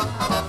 Ha ha ha!